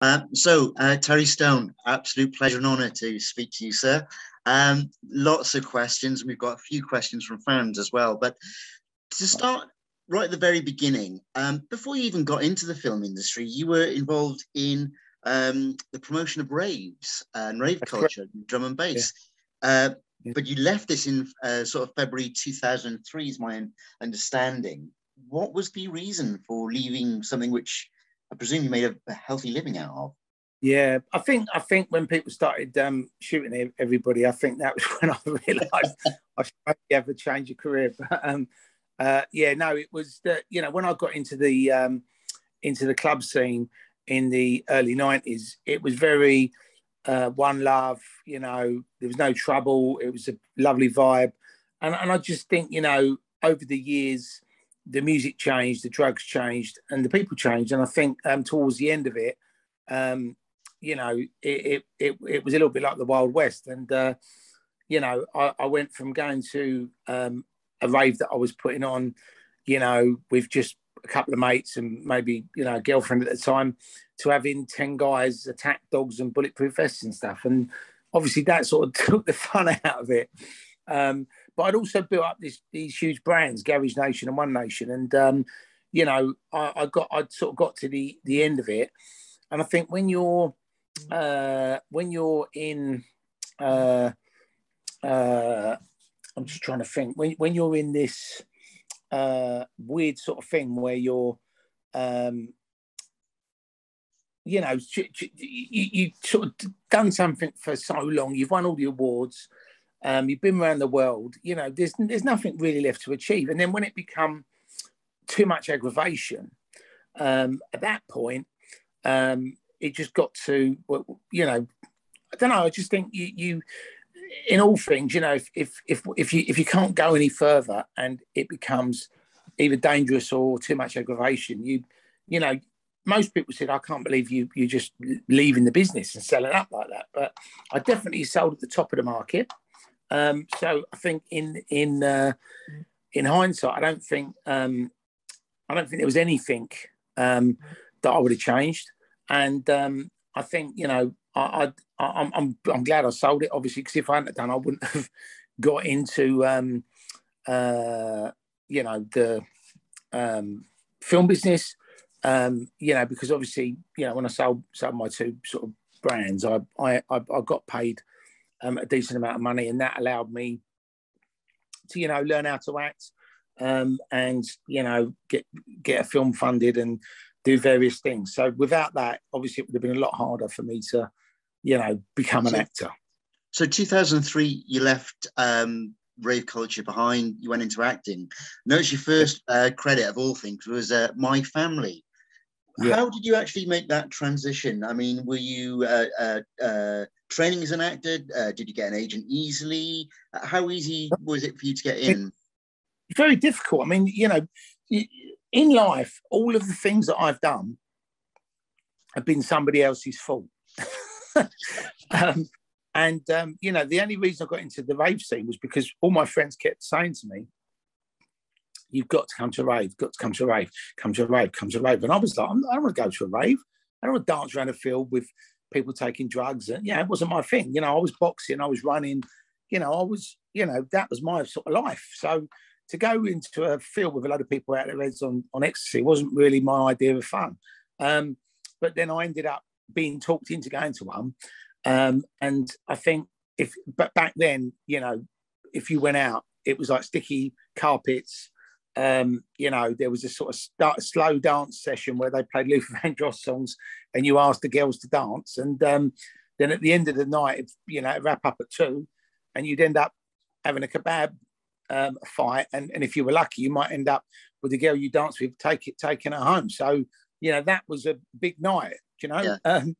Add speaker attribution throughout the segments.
Speaker 1: Uh, so, uh, Terry Stone, absolute pleasure and honour to speak to you, sir. Um, lots of questions. We've got a few questions from fans as well. But to start right at the very beginning, um, before you even got into the film industry, you were involved in um, the promotion of raves and rave That's culture, correct. drum and bass. Yeah. Uh, yeah. But you left this in uh, sort of February 2003, is my understanding. What was the reason for leaving something which I presume you made a, a healthy living out of?
Speaker 2: Yeah, I think I think when people started um, shooting everybody, I think that was when I realised I should ever change a career. But um, uh, yeah, no, it was that you know when I got into the um, into the club scene in the early nineties, it was very uh, one love. You know, there was no trouble. It was a lovely vibe, and and I just think you know over the years the music changed, the drugs changed, and the people changed. And I think um, towards the end of it, um, you know, it, it, it, it, was a little bit like the Wild West. And, uh, you know, I, I, went from going to um, a rave that I was putting on, you know, with just a couple of mates and maybe, you know, a girlfriend at the time, to having 10 guys attack dogs and bulletproof vests and stuff. And obviously that sort of took the fun out of it. Um, but I'd also built up this, these huge brands, Garage Nation and One Nation. And, um, you know, I, I got, I'd sort of got to the, the end of it. And I think when you're, uh, when you're in, uh, uh, I'm just trying to think when when you're in this uh, weird sort of thing where you're, um, you know, you, you sort of done something for so long, you've won all the awards, um, you've been around the world, you know, there's there's nothing really left to achieve, and then when it become too much aggravation, um, at that point, um, it just got to, you know, I don't know. I just think you, you in all things, you know, if, if if if you if you can't go any further and it becomes either dangerous or too much aggravation, you you know, most people said, I can't believe you you're just leaving the business and selling up like that. But I definitely sold at the top of the market. Um, so I think in in uh, in hindsight, I don't think um, I don't think there was anything um, that I would have changed. And um, I think you know I, I am I'm I'm glad I sold it obviously because if I hadn't done, I wouldn't have got into um, uh, you know the um, film business. Um, you know because obviously you know when I sold sold my two sort of brands, I I I, I got paid um, a decent amount of money, and that allowed me to you know learn how to act um, and you know get get a film funded and do various things. So without that, obviously, it would have been a lot harder for me to, you know, become an actor.
Speaker 1: So 2003, you left um, rave culture behind. You went into acting. Notice your first uh, credit of all things was uh, My Family. Yeah. How did you actually make that transition? I mean, were you uh, uh, uh training as an actor? Uh, did you get an agent easily? How easy was it for you to get in?
Speaker 2: Very difficult. I mean, you know, in life, all of the things that I've done have been somebody else's fault. um, and um, you know, the only reason I got into the rave scene was because all my friends kept saying to me, "You've got to come to a rave. Got to come to a rave. Come to a rave. Come to a rave." And I was like, "I don't want to go to a rave. I don't want to dance around a field with people taking drugs." And yeah, it wasn't my thing. You know, I was boxing. I was running. You know, I was. You know, that was my sort of life. So to go into a field with a lot of people out their heads on, on ecstasy wasn't really my idea of fun. Um, but then I ended up being talked into going to one. Um, and I think if, but back then, you know, if you went out, it was like sticky carpets. Um, you know, there was a sort of start, slow dance session where they played Luther Vandross songs and you asked the girls to dance. And um, then at the end of the night, you know, wrap up at two and you'd end up having a kebab um, fight, and, and if you were lucky, you might end up with the girl you dance with take it taking her home. So you know that was a big night, you know. Yeah. Um,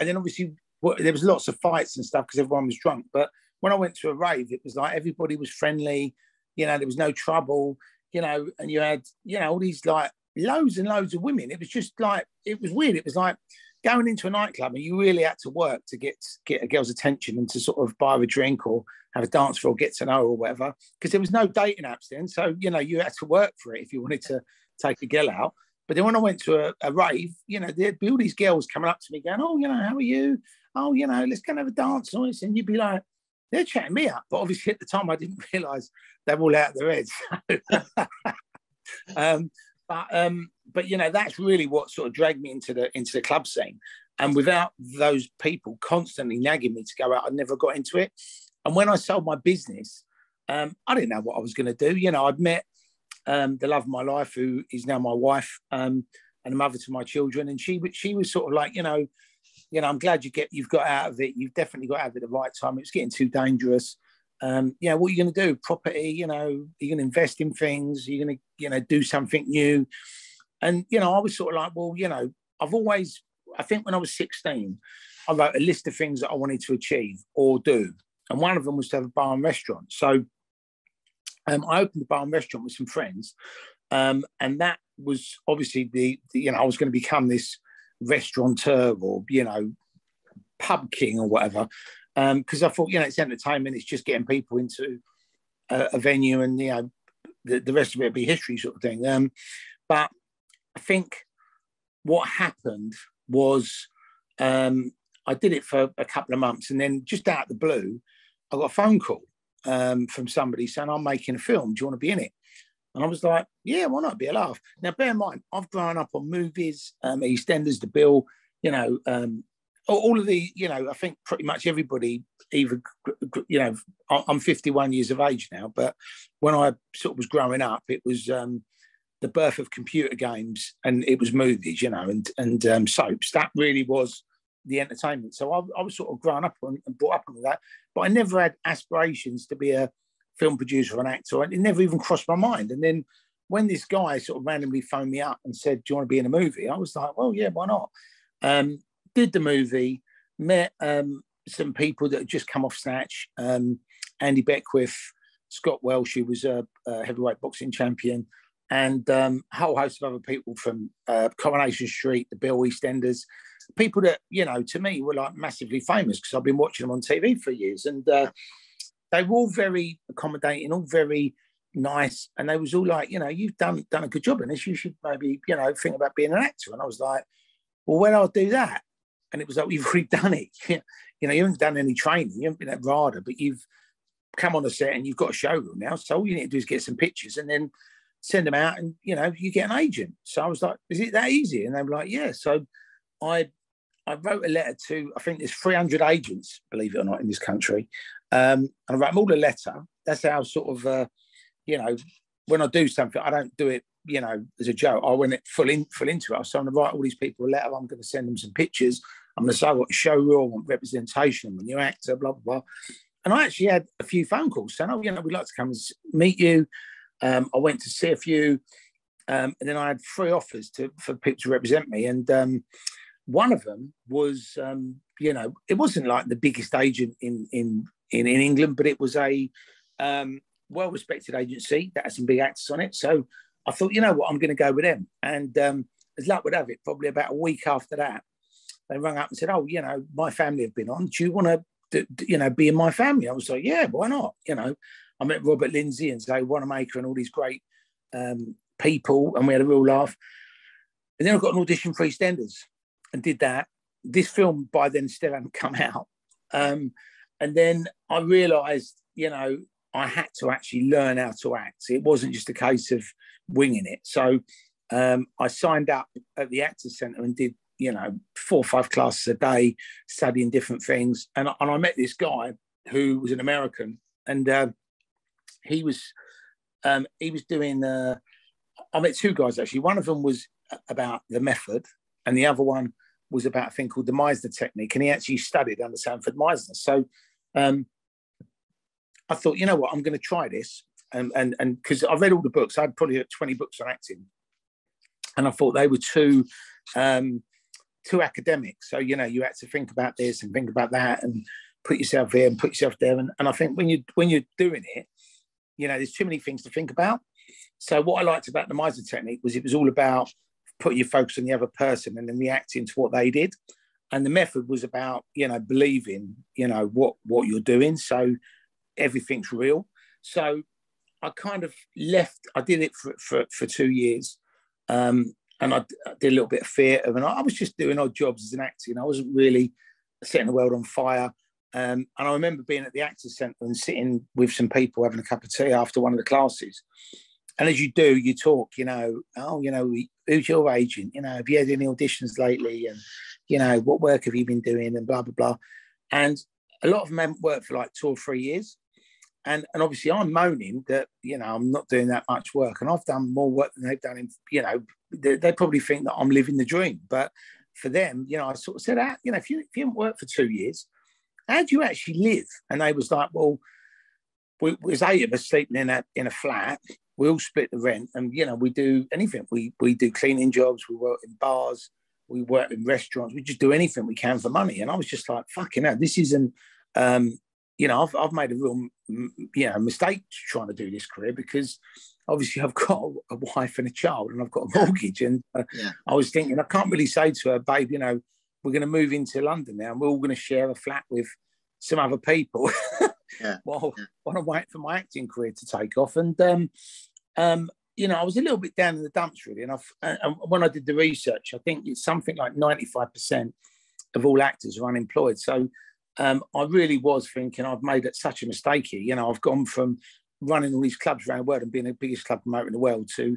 Speaker 2: and then obviously well, there was lots of fights and stuff because everyone was drunk. But when I went to a rave, it was like everybody was friendly. You know, there was no trouble. You know, and you had you know all these like loads and loads of women. It was just like it was weird. It was like going into a nightclub and you really had to work to get get a girl's attention and to sort of buy her a drink or have a dance for or get to know or whatever because there was no dating apps then so you know you had to work for it if you wanted to take a girl out But then when I went to a, a rave, you know, there'd be all these girls coming up to me going, "Oh, you know, how are you? Oh, you know, let's go and have a dance." And you'd be like, "They're chatting me up," but obviously at the time I didn't realise they're all out their heads. um, but um, but you know, that's really what sort of dragged me into the into the club scene. And without those people constantly nagging me to go out, I never got into it. And when I sold my business, um, I didn't know what I was going to do. You know, I'd met um, the love of my life, who is now my wife um, and a mother to my children, and she she was sort of like, you know, you know, I'm glad you get you've got out of it. You've definitely got out of it the right time. It's getting too dangerous. Um, know, what are you going to do? Property, you know, you're going to invest in things. You're going to, you know, do something new. And you know, I was sort of like, well, you know, I've always, I think when I was 16, I wrote a list of things that I wanted to achieve or do, and one of them was to have a bar and restaurant. So um, I opened a bar and restaurant with some friends, um, and that was obviously the, the, you know I was going to become this restaurateur or you know pub king or whatever um because um, I thought you know it's entertainment, it's just getting people into a, a venue, and you know the, the, rest of it would be history sort of thing. Um, but I think what happened was um, I did it for a couple of months, and then just out of the blue, I got a phone call um, from somebody saying, I'm making a film. Do you want to be in it? And I was like, yeah, why not? Be a laugh. Now, bear in mind, I've grown up on movies, um, EastEnders, The Bill, you know, um, all of the, you know, I think pretty much everybody, either, you know, I'm 51 years of age now, but when I sort of was growing up, it was um, the birth of computer games and it was movies, you know, and, and um, soaps. That really was the entertainment. So I, I was sort of grown up and brought up on that, but I never had aspirations to be a film producer or an actor. It never even crossed my mind. And then when this guy sort of randomly phoned me up and said, "Do you want to be in a movie?" I was like, "Well, yeah, why not?" Um, did the movie, met um, some people that had just come off Snatch, um, Andy Beckwith, Scott Welch, who was a, a heavyweight boxing champion, and um, a whole host of other people from uh, Coronation Street, the Bill EastEnders people that you know to me were like massively famous because I've been watching them on TV for years, and uh, they were all very accommodating, all very nice, and they was all like, you know, you've done done a good job in this. You should maybe you know think about being an actor. And I was like, well, when I'll do that, and it was like you've already done it. you know, you haven't done any training, you haven't been at RADA, but you've come on a set and you've got a showroom now. So all you need to do is get some pictures and then send them out, and you know, you get an agent. So I was like, is it that easy? And they were like, yeah. So I I wrote a letter to I think there's 300 agents, believe it or not, in this country, um, and I wrote them all a letter. That's how sort of uh, you know when I do something, I don't do it you know as a joke. I went full in full into it. So I'm going to write all these people a letter. I'm going to send them some pictures. I'm going to say I want a showreel, I want representation, I'm a new actor, blah blah blah. And I actually had a few phone calls saying, "Oh, you know, we'd like to come and meet you." Um, I went to see a few, um, and then I had three offers to for people to represent me, and um, one of them was, um, you know, it wasn't like the biggest agent in in in, in England, but it was a um, well-respected agency that had some big actors on it. So I thought, you know what, I'm going to go with them. And um, as luck would have it, probably about a week after that, they rang up and said, "Oh, you know, my family have been on. Do you want to, you know, be in my family?" I was like, "Yeah, why not?" You know, I met Robert Lindsay and Zoe Wanamaker and all these great um, people, and we had a real laugh. And then I got an audition for EastEnders, and did that. This film by then still hadn't come out. Um, and then I realized, you know, I had to actually learn how to act. It wasn't just a case of winging it. So um, I signed up at the Actors Centre and did, you know, four or five classes a day, studying different things. And, and I met this guy who was an American, and uh, he was um, he was doing. Uh, I met two guys actually. One of them was about the method, and the other one was about a thing called the Meisner technique, and he actually studied under Sanford Meisner. So um, I thought, you know what, I'm going to try this, and and and because I read all the books, I had probably 20 books on acting, and I thought they were too um, too academic. So you know, you had to think about this and think about that, and put yourself here and put yourself there. And, and I think when you when you're doing it, you know, there's too many things to think about. So what I liked about the Meisner technique was it was all about put your focus on the other person and then reacting to what they did. And the method was about, you know, believing, you know, what what you're doing. So everything's real. So I kind of left, I did it for, for, for two years. Um, and I, I, did a little bit of theatre, and I, I, was just doing odd jobs as an actor. And I wasn't really setting the world on fire. Um, and I remember being at the Actors Centre and sitting with some people having a cup of tea after one of the classes. And as you do, you talk, you know, oh, you know, who's your agent? You know, have you had any auditions lately? And, you know, what work have you been doing? And blah, blah, blah. And a lot of them haven't worked for like two or three years. And, and obviously I'm moaning that, you know, I'm not doing that much work and I've done more work than they've done in, you know, they, they probably think that I'm living the dream. But for them, you know, I sort of said, ah, you know, if you, if you haven't worked for two years, how do you actually live? And they was like, well, we was eight of us sleeping in a in a flat. We all split the rent, and you know, we do anything. We we do cleaning jobs. We work in bars. We work in restaurants. We just do anything we can for money. And I was just like, fucking hell, this isn't. Um, you know, I've, I've made a real, you know, mistake trying to do this career because obviously I've got a wife and a child and I've got a mortgage. And uh, yeah. I was thinking, I can't really say to her, babe, you know, we're going to move into London now and we're all going to share a flat with some other people. yeah. well, yeah. want to wait for my acting career to take off. And, um, um, you know, I was a little bit down in the dumps really. And, I've, and when I did the research, I think it's something like 95% of all actors are unemployed. So um, I really was thinking I've made it such a mistake here. You know, I've gone from running all these clubs around the world and being the biggest club promoter in the world to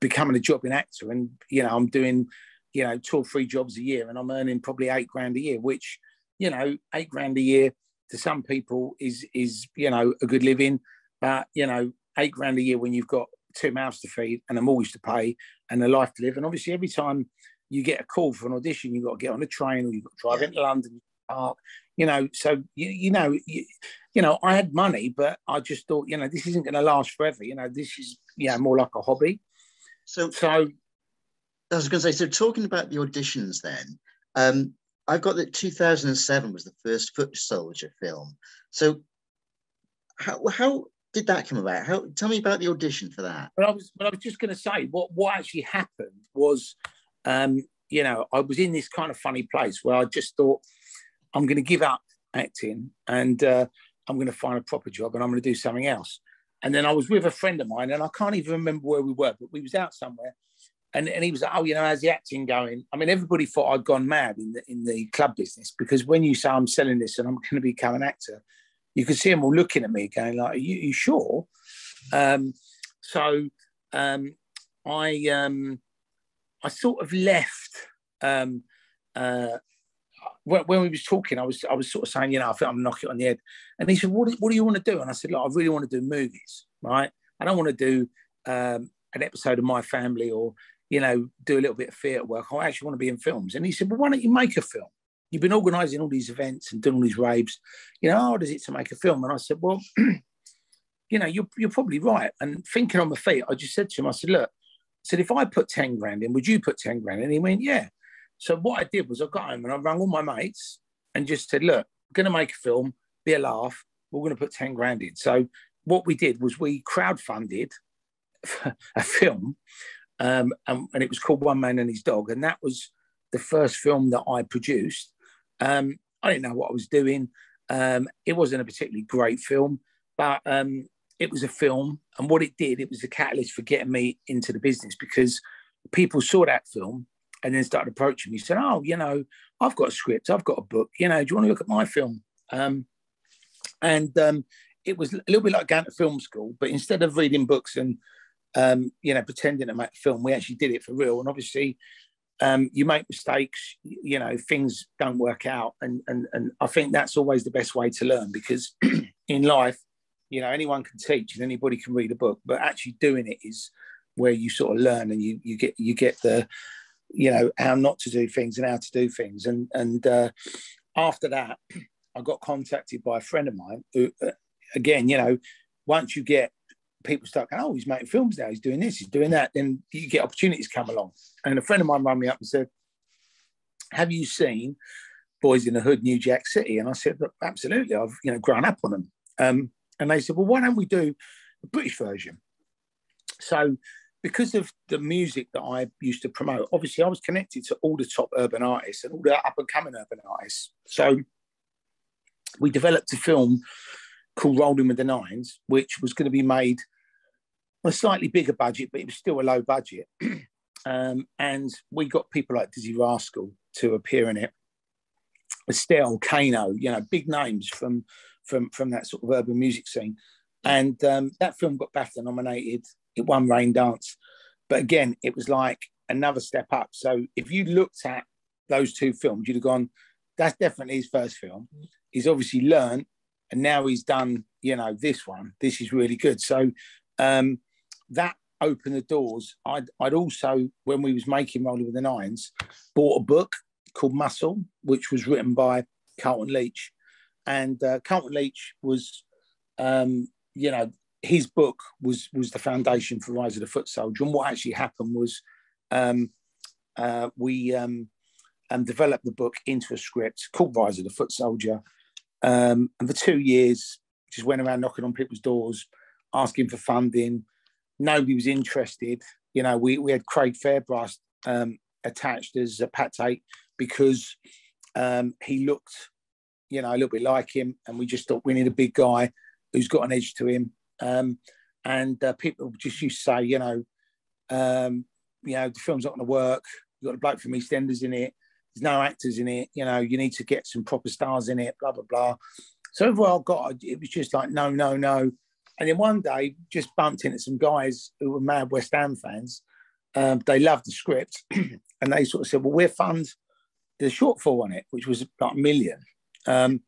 Speaker 2: becoming a jobbing actor. And, you know, I'm doing you know, two or three jobs a year and I'm earning probably eight grand a year, which, you know, eight grand a year to some people is, is, you know, a good living. But, you know, eight grand a year when you've got two mouths to feed and a mortgage to pay and a life to live. And obviously every time you get a call for an audition, you've got to get on a train or you've got to drive yeah. into London, park, you know, so, you, you know, you, you know, I had money, but I just thought, you know, this isn't going to last forever. You know, this is, yeah, more like a hobby.
Speaker 1: So, so I was going to say, so talking about the auditions then, um, I've got that 2007 was the first Foot Soldier film. So how, how did that come about? How, tell me about the audition for that.
Speaker 2: But I was, but I was just going to say what, what actually happened was, um, you know, I was in this kind of funny place where I just thought, I'm going to give up acting and uh, I'm going to find a proper job and I'm going to do something else. And then I was with a friend of mine, and I can't even remember where we were, but we was out somewhere, and, and he was like, oh, you know, how's the acting going? I mean, everybody thought I'd gone mad in the in the club business because when you say I'm selling this and I'm going to become an actor, you could see them all looking at me, going like, "Are you, you sure?" Um, so um, I um, I sort of left. Um, uh, when, when, we was talking, I was I was sort of saying, you know, I think I'm knocking on the head, and he said, "What do, what do you want to do?" And I said, "Look, I really want to do movies, right? I don't want to do um, an episode of My Family or you know, do a little bit of theatre work. I actually want to be in films. And he said, well, why don't you make a film? You've been organising all these events and doing all these raves. You know, how hard is it to make a film? And I said, well, you know, you're, you're probably right. And thinking on my feet, I just said to him, I said, look, I said, if I put 10 grand in, would you put 10 grand in? And he went, yeah. So what I did was I got home and I rang all my mates and just said, look, we're going to make a film, be a laugh. We're going to put 10 grand in. So what we did was we crowdfunded a film um, and, and, it was called One Man and His Dog, and that was the first film that I produced. Um, I didn't know what I was doing. Um, it wasn't a particularly great film, but um, it was a film, and what it did, it was a catalyst for getting me into the business because people saw that film and then started approaching me, said, "Oh, you know, I've got a script, I've got a book. You know, do you want to look at my film?" Um, and um, it was a little bit like going to film school, but instead of reading books and um, you know, pretending to make a film. We actually did it for real. And obviously, um, you make mistakes, you know, things don't work out. And, and, and I think that's always the best way to learn because in life, you know, anyone can teach and anybody can read a book, but actually doing it is where you sort of learn and you, you get, you get the, you know, how not to do things and how to do things. And, and uh, after that, I got contacted by a friend of mine who, uh, again, you know, once you get people start going, oh, he's making films now, he's doing this, he's doing that, then you get opportunities come along. And a friend of mine rang me up and said, have you seen Boys in the Hood, New Jack City? And I said, absolutely, I've you know grown up on them. Um, and they said, well, why don't we do a British version? So because of the music that I used to promote, obviously I was connected to all the top urban artists and all the up and coming urban artists. So we developed a film called Rolling with the Nines, which was going to be made a slightly bigger budget, but it was still a low budget. um, and we got people like Dizzee Rascal to appear in it. Estelle, Kano, you know, big names from from from that sort of urban music scene. And um, that film got BAFTA nominated. It won Raindance, but again, it was like another step up. So if you looked at those two films, you'd have gone, "That's definitely his first film." He's obviously learned, and now he's done. You know, this one. This is really good. So um, that opened the doors. I'd, I'd also, when we was making Rolling with the Nines, bought a book called Muscle, which was written by Carlton Leach, and uh, Carlton Leach was, um, you know, his book was was the foundation for Rise of the Foot Soldier. And what actually happened was, um, uh, we um, um, developed the book into a script called Rise of the Foot Soldier, um, and for two years, just went around knocking on people's doors, asking for funding. Nobody was interested. You know, we, we had Craig Fairbrass um, attached as Pat Tate because um, he looked, you know, a little bit like him, and we just thought we need a big guy who's got an edge to him. Um, and uh, people just used to say, you know, um, you know, the film's not going to work. You've got a bloke from EastEnders in it. There's no actors in it. You know, you need to get some proper stars in it. Blah blah blah. So overall, God, it was just like no, no, no. And then one day, just bumped into some guys who were mad West Ham fans. Um, they loved the script, and they sort of said, "Well, we're fund the shortfall on it, which was about a million. Um,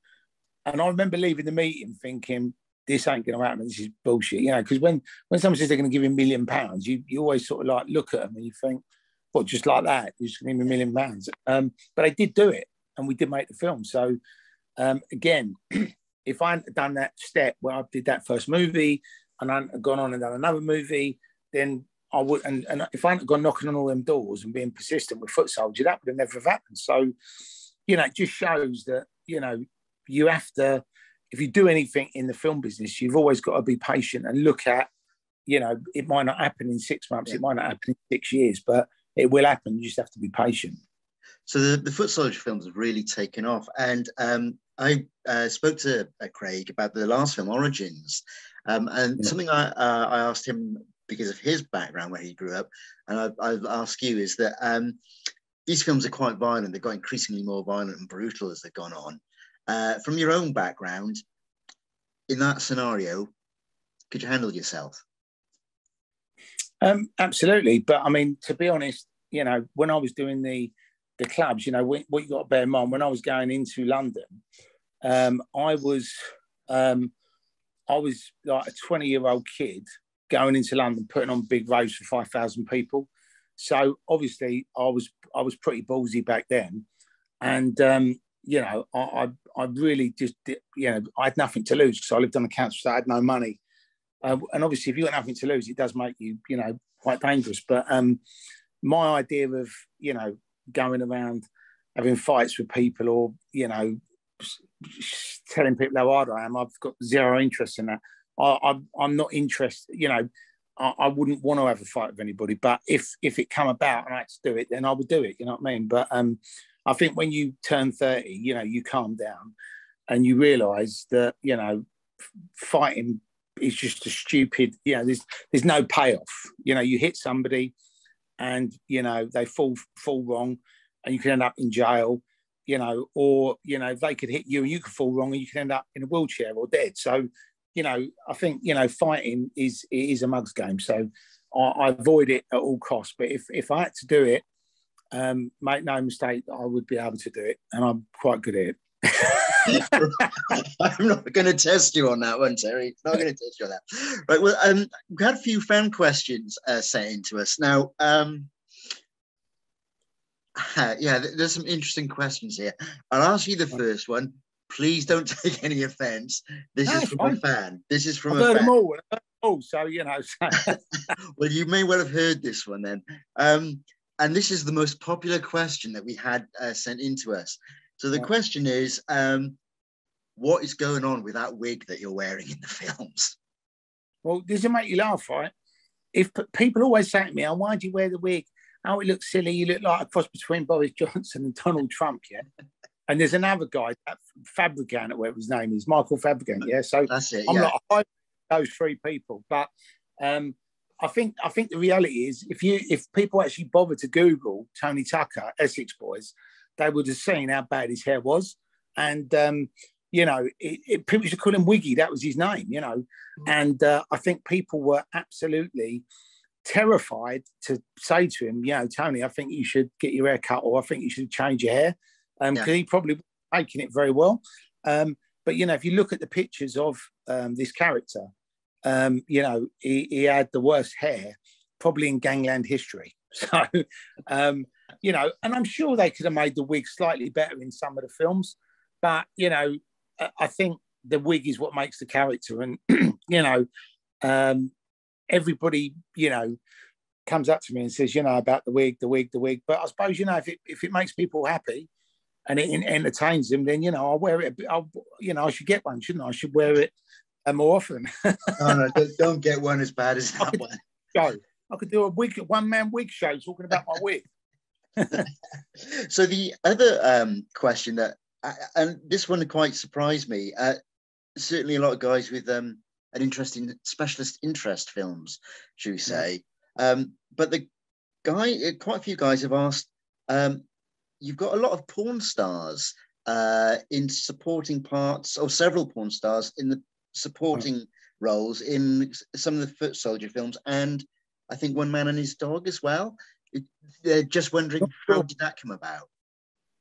Speaker 2: and I remember leaving the meeting thinking, this ain't going to happen. This is bullshit, you know. Because when when someone says they're going to give you a million pounds, you you always sort of like look at them and you think, well, just like that, you're just going to give me a million pounds. Um, but I did do it, and we did make the film. So um, again, if I hadn't done that step where I did that first movie and I had gone on and done another movie, then I would, and, and if I hadn't gone knocking on all them doors and being persistent with Foot Soldier, that would have never have happened. So, you know, it just shows that, you know, you have to, if you do anything in the film business, you've always got to be patient and look at, you know, it might not happen in six months, yeah. it might not happen in six years, but it will happen. You just have to be patient.
Speaker 1: So the, the Foot Soldier films have really taken off. And um, I uh, spoke to uh, Craig about the last film, Origins, um, and yeah. something I, uh, I asked him because of his background where he grew up, and I, I'll ask you is that um, these films are quite violent. They've got increasingly more violent and brutal as they've gone on. Uh, from your own background, in that scenario, could you handle yourself?
Speaker 2: Um, absolutely, but I mean, to be honest, you know, when I was doing the the clubs, you know, what you got to bear in mind when I was going into London, um, I was um, I was like a 20 year old kid going into London, putting on big roads for 5,000 people. So obviously I was I was pretty ballsy back then. And, um, you know, I, I, I, really just, you know, I had nothing to lose because I lived on the council, so I had no money. Uh, and obviously, if you've got nothing to lose, it does make you, you know, quite dangerous. But um, my idea of, you know, going around having fights with people or, you know, telling people how hard I am, I've got zero interest in that. I, I, am not interested, you know, I, I, wouldn't want to have a fight with anybody, but if if it come about and I had to do it, then I would do it, you know what I mean? But um, I think when you turn 30, you know, you calm down and you realize that, you know, fighting is just a stupid, you know, there's there's no payoff. You know, you hit somebody and, you know, they fall fall wrong and you can end up in jail you know, or you know, they could hit you and you could fall wrong and you can end up in a wheelchair or dead. So you know, I think you know, fighting is is a mugs game. So I, I avoid it at all costs. But if if I had to do it, um, make no mistake, I would be able to do it, and I'm quite good at it.
Speaker 1: I'm not going to test you on that one, Terry. Not going to test you on that. Right. Well, um, we had a few fan questions uh, sent in to us. Now, um, yeah, there's some interesting questions here. I'll ask you the first one please don't take any offense. This no, is from fine. a fan. This is from
Speaker 2: I've
Speaker 1: a
Speaker 2: heard
Speaker 1: fan.
Speaker 2: Them all. Oh, so you know.
Speaker 1: well, you may well have heard this one then. Um, and this is the most popular question that we had uh, sent in to us. So the question is, um, what is going on with that wig that you're wearing in the films?
Speaker 2: Well, does it make you laugh, right? If people always say to me, "Oh, why do you wear the wig?" Oh, it looks silly. You look like a cross between Boris Johnson and Donald Trump, yeah. And there's another guy, Fabricant, or whatever his name is, Michael Fabricant. Yeah. So
Speaker 1: That's it,
Speaker 2: I'm
Speaker 1: yeah.
Speaker 2: like, those three people. But um, I think I think the reality is if you if people actually bother to Google Tony Tucker Essex Boys, they would have seen how bad his hair was, and um, you know it, it, people should call him Wiggy. That was his name, you know, and uh, I think people were absolutely terrified to say to him, you know, Tony, I think you should get your hair cut, or I think you should change your hair, um, yeah. he probably making it very well. Um, but you know, if you look at the pictures of um, this character, um, you know, he, he, had the worst hair probably in gangland history. So, um, you know, and I'm sure they could have made the wig slightly better in some of the films, but you know, I think the wig is what makes the character, and you know, um, everybody, you know, comes up to me and says, you know, about the wig, the wig, the wig. But I suppose, you know, if it if it makes people happy and it entertains them, then you know, I'll wear it. I'll, you know, I should get one, shouldn't I? I should wear it uh, more often.
Speaker 1: oh, no, don't get one as bad as that one.
Speaker 2: Go. I could do a wig, one man wig show talking about my wig.
Speaker 1: so the other um, question that, and this one quite surprised me. Uh, certainly, a lot of guys with um, an interest in specialist interest films, should we say? Um, but the guy, uh, quite a few guys have asked. Um, you've got a lot of porn stars uh, in supporting parts, or several porn stars in the supporting oh. roles in some of the Foot Soldier films, and I think One Man and His Dog as well. They're just wondering how did that come about?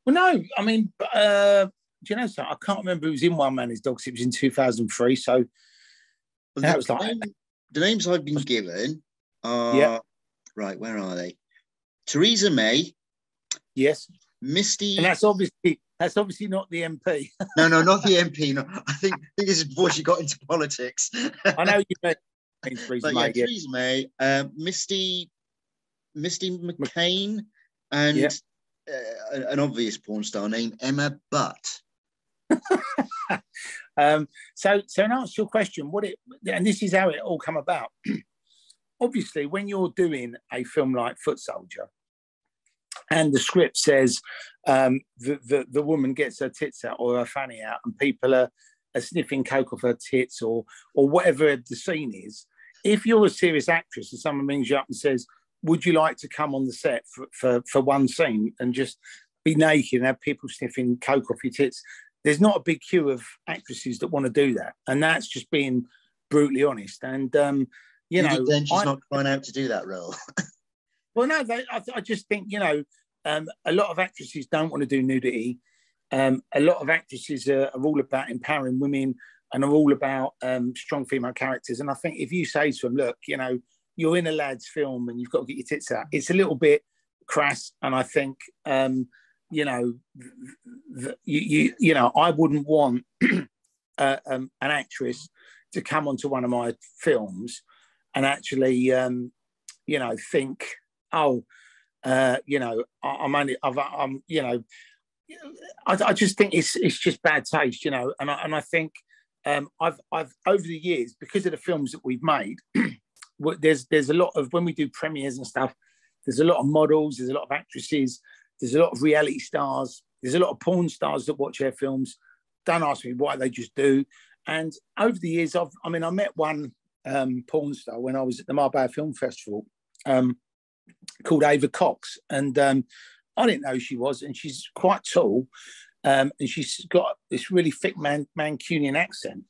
Speaker 2: Well, no, I mean, uh, do you know something? I can't remember who was in One Man His Dog. It was in 2003, so
Speaker 1: well, that was like name, the names I've been given are yeah. right. Where are they? Teresa May.
Speaker 2: Yes.
Speaker 1: Misty.
Speaker 2: And that's obviously that's obviously not the MP.
Speaker 1: no, no, not the MP. No, I think, I think this is before she got into politics.
Speaker 2: I know you meant Theresa
Speaker 1: May. Yeah, Teresa May, uh, Misty, Misty McCaine, and yeah. uh, an obvious porn star named Emma Butt.
Speaker 2: um, so, so in answer to your question, what it and this is how it all come about. Obviously, when you're doing a film like Foot Soldier, and the script says um, the, the, the woman gets her tits out or her fanny out, and people are, are sniffing coke off her tits or or whatever the scene is. If you're a serious actress and someone rings you up and says, "Would you like to come on the set for, for, for one scene and just be naked and have people sniffing coke off your tits?" there's not a big queue of actresses that want to do that, and that's just being brutally honest. And um, you, you know,
Speaker 1: then she's I, not crying out to do that role.
Speaker 2: well, no, they, I, I, just think you know, um, a lot of actresses don't want to do nudity. Um, a lot of actresses are, are, all about empowering women and are all about um, strong female characters. And I think if you say to them, look, you know, you're in a lad's film and you've got to get your tits out, it's a little bit crass. And I think um, you know, you, you, you know, I wouldn't want uh, um, an actress to come onto one of my films and actually, um, you know, think, oh, uh, you know, I, am only, I've, I'm, you know, I, I, just think it's it's just bad taste, you know, and I, and I think um, I've I've over the years because of the films that we've made, there's there's a lot of when we do premieres and stuff, there's a lot of models, there's a lot of actresses there's a lot of reality stars. There's a lot of porn stars that watch their films. Don't ask me why they just do. And over the years, I've, I mean, I met one um, porn star when I was at the Marbella Film Festival um, called Ava Koxxx. And um, I didn't know she was. And she's quite tall. Um, and she's got this really thick Man- Mancunian accent.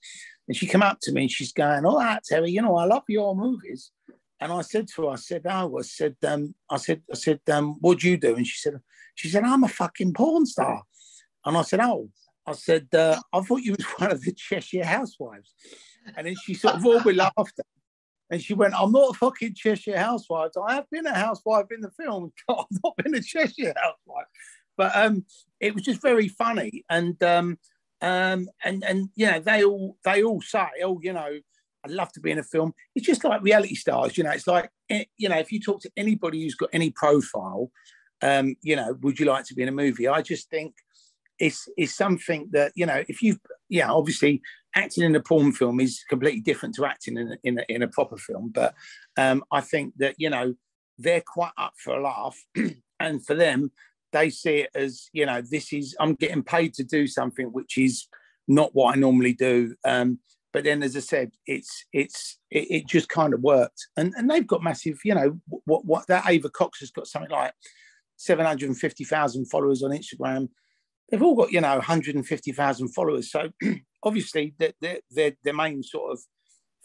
Speaker 2: And she came up to me and she's going, "All right, Terry, you know, I love your movies." And I said to her, I said, oh, I said, um, I said, I said, um, what do you do? And she said, she said, I'm a fucking porn star. And I said, oh, I said, uh, I thought you was one of the Cheshire housewives. And then she sort of all we laughed at. And she went, I'm not a fucking Cheshire housewife. I have been a housewife in the film. I've not been a Cheshire housewife. But um, it was just very funny. And um, um, and and you know, they all they all say, oh, you know, I'd love to be in a film. It's just like reality stars, you know. It's like eh, you know, if you talk to anybody who's got any profile, um, you know, would you like to be in a movie? I just think it's it's something that you know, if you yeah, obviously acting in a porn film is completely different to acting in a, in a, in a proper film, but um, I think that you know they're quite up for a laugh, and for them, they see it as you know, this is I'm getting paid to do something which is not what I normally do. Um, but then, as I said, it's it's it, it, just kind of worked, and and they've got massive, you know, what what that Ava Koxxx has got something like seven hundred and fifty thousand followers on Instagram. They've all got you know one hundred and fifty thousand followers. So obviously, their their main sort of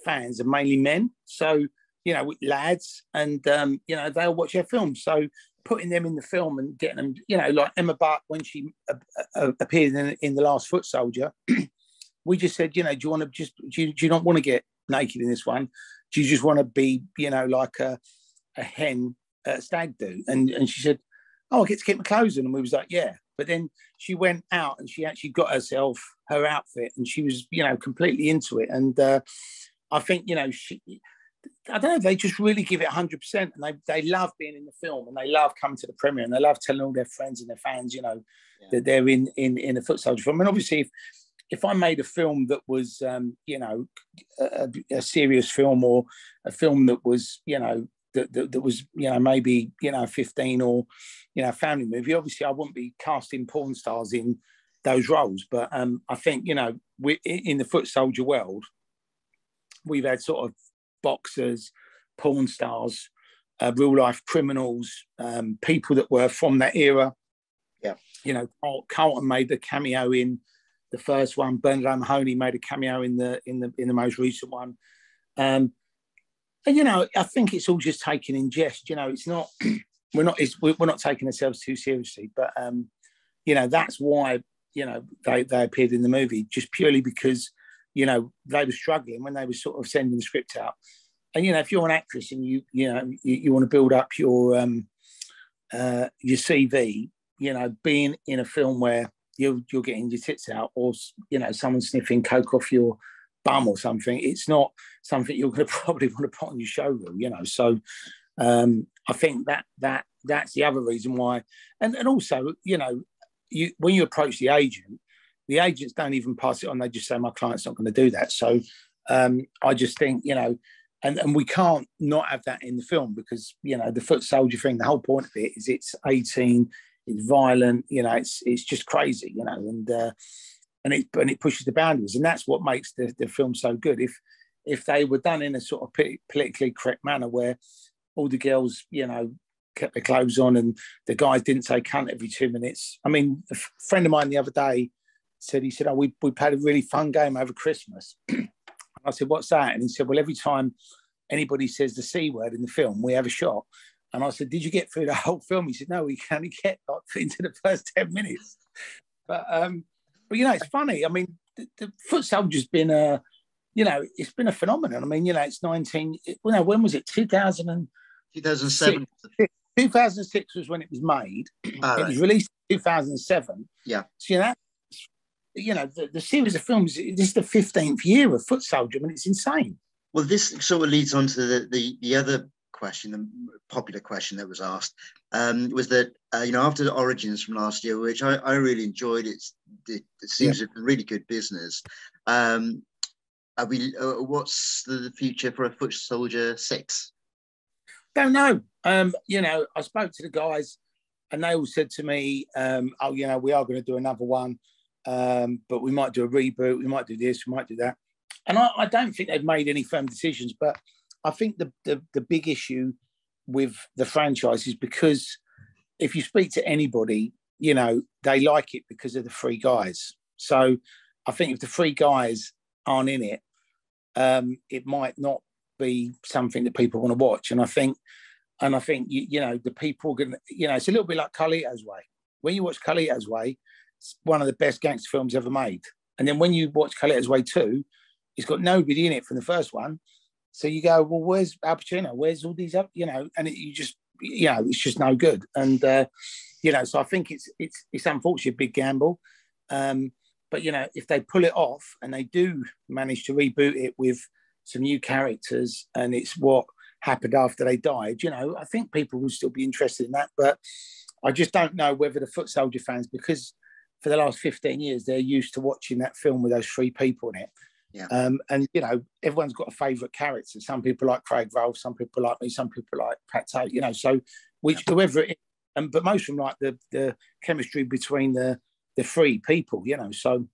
Speaker 2: fans are mainly men. So you know, with lads, and um, you know they'll watch their films. So putting them in the film and getting them, you know, like Emma Butt when she uh, uh, appeared in, in the last Foot Soldier. we just said, you know, do you want to just do you, do you not want to get naked in this one? Do you just want to be, you know, like a a hen uh, stag do? And and she said, oh, I get to keep my clothes on, and we was like, yeah. But then she went out and she actually got herself her outfit, and she was, you know, completely into it. And uh, I think, you know, she. I don't know. They just really give it 100, percent and they they love being in the film, and they love coming to the premiere, and they love telling all their friends and their fans, you know, yeah. that they're in in in a foot soldier film. And obviously, if if I made a film that was, um, you know, a, a, serious film or a film that was, you know, that, that, that, was, you know, maybe, you know, 15 or, you know, family movie, obviously I wouldn't be casting porn stars in those roles. But um, I think, you know, we, in the foot soldier world, we've had sort of boxers, porn stars, uh, real life criminals, um, people that were from that era.
Speaker 1: Yeah.
Speaker 2: You know, Carl, Carlton made the cameo in the first one. Bernard O'Mahony made a cameo in the in the in the most recent one. Um, and you know, I think it's all just taken in jest. You know, it's not we're not it's, we're not taking ourselves too seriously. But um, you know, that's why you know they they appeared in the movie just purely because you know they were struggling when they were sort of sending the script out. And you know, if you're an actress and you you know you, you want to build up your um, uh, your CV, you know, being in a film where you're you're getting your tits out, or you know, someone sniffing coke off your bum or something. It's not something you're going to probably want to put on your showreel, you know. So um, I think that that that's the other reason why, and and also, you know, you when you approach the agent, the agents don't even pass it on. They just say my client's not going to do that. So um, I just think, you know. And, and we can't not have that in the film because you know the foot soldier thing. The whole point of it is it's 18 it's violent, you know, it's it's just crazy, you know, and uh, and it and it pushes the boundaries, and that's what makes the, the film so good. If if they were done in a sort of politically correct manner, where all the girls, you know, kept their clothes on, and the guys didn't say cunt every two minutes. I mean, a friend of mine the other day said he said, "Oh, we we played a really fun game over Christmas." I said, "What's that?" And he said, "Well, every time." Anybody says the C word in the film, we have a shot. And I said, Did you get through the whole film? He said, No, we can only get like, into the first 10 minutes. But, um, but you know, it's funny. I mean, the, the foot soldier's been a, you know, it's been a phenomenon. I mean, you know, it's 19, well, no, when was it? 2000 and,
Speaker 1: 2007.
Speaker 2: 2006 was when it was made. Oh, it was released in 2007.
Speaker 1: Yeah.
Speaker 2: So, you know, you know, the, the series of films, this is the 15th year of Foot Soldier. I mean, it's insane.
Speaker 1: Well, this sort of leads on to the, the, the other question, the popular question that was asked, um, was that uh, you know after the Origins from last year, which I, I really enjoyed, it's, it, it seems yeah. a really good business. Um, are we? Uh, what's the future for a Foot Soldier Six?
Speaker 2: Don't know. Um, you know, I spoke to the guys, and they all said to me, um, "Oh, you know, we are going to do another one, um, but we might do a reboot. We might do this. We might do that." And I, I don't think they've made any firm decisions, but I think the, the, the big issue with the franchise is because if you speak to anybody, you know, they like it because of the three guys. So I think if the three guys aren't in it, um, it might not be something that people want to watch. And I think, and I think you, you know, the people going you know, it's a little bit like Carlito's Way. When you watch Carlito's Way, one of the best gangster films ever made. And then when you watch Carlito's Way 2, it's got nobody in it from the first one. So you go, well, where's Al Pacino? Where's all these up? You know, and it, you just, you know, it's just no good. And uh, you know, so I think it's it's it's unfortunately a big gamble. Um, but you know, if they pull it off and they do manage to reboot it with some new characters, and it's what happened after they died, you know, I think people will still be interested in that. But I just don't know whether the Foot Soldier fans, because for the last 15 years, they're used to watching that film with those three people in it.
Speaker 1: Yeah.
Speaker 2: Um, and you know, everyone's got a favourite character. Some people like Craig Rolfe, some people like me, some people like Pat Tate, you know, so which yeah. whoever it is, and but most of them like the the chemistry between the the three people, you know. So